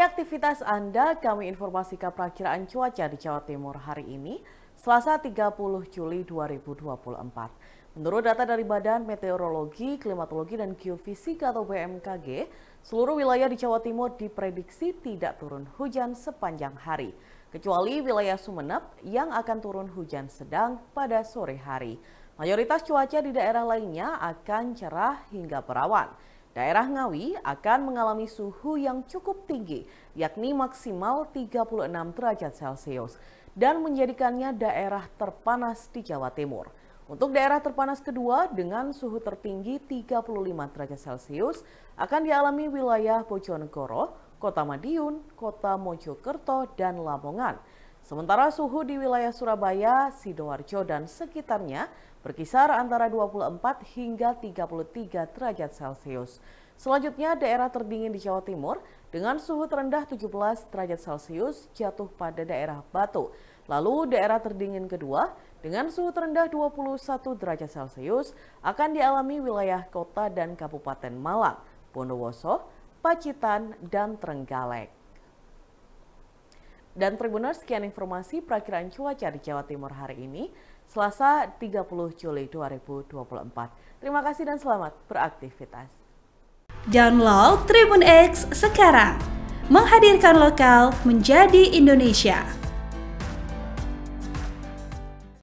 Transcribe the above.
aktivitas Anda, kami informasikan perakiraan cuaca di Jawa Timur hari ini, Selasa 30 Juli 2024. Menurut data dari Badan Meteorologi, Klimatologi, dan Geofisika atau BMKG, seluruh wilayah di Jawa Timur diprediksi tidak turun hujan sepanjang hari, kecuali wilayah Sumeneb yang akan turun hujan sedang pada sore hari. Mayoritas cuaca di daerah lainnya akan cerah hingga berawan. Daerah Ngawi akan mengalami suhu yang cukup tinggi, yakni maksimal 36 derajat Celcius, dan menjadikannya daerah terpanas di Jawa Timur. Untuk daerah terpanas kedua dengan suhu tertinggi 35 derajat Celcius akan dialami wilayah Bojonegoro, Kota Madiun, Kota Mojokerto, dan Lamongan. Sementara suhu di wilayah Surabaya, Sidoarjo, dan sekitarnya berkisar antara 24 hingga 33 derajat Celcius. Selanjutnya daerah terdingin di Jawa Timur dengan suhu terendah 17 derajat Celcius jatuh pada daerah Batu. Lalu daerah terdingin kedua dengan suhu terendah 21 derajat Celcius akan dialami wilayah kota dan kabupaten Malang, Bondowoso, Pacitan, dan Trenggalek. Dan Tribuners, sekian informasi perakiraan cuaca di Jawa Timur hari ini, Selasa 30 Juli 2024. Terima kasih dan selamat beraktivitas. Download Tribun X sekarang, menghadirkan lokal menjadi Indonesia.